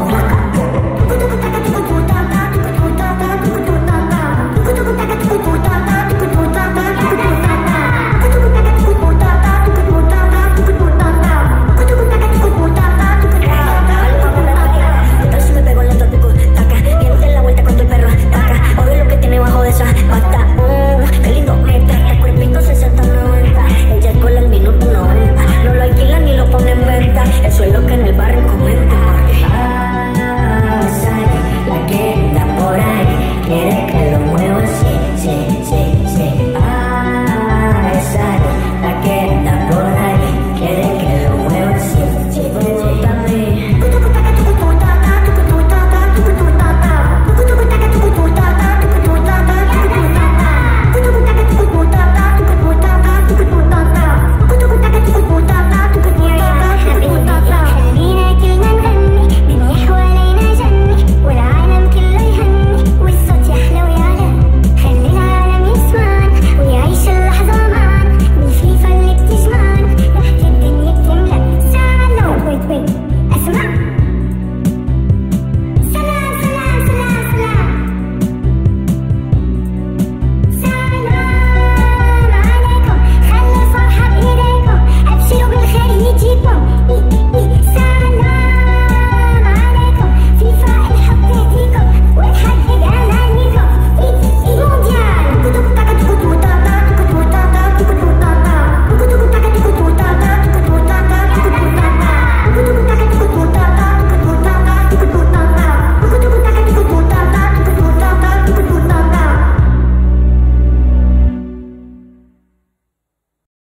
Like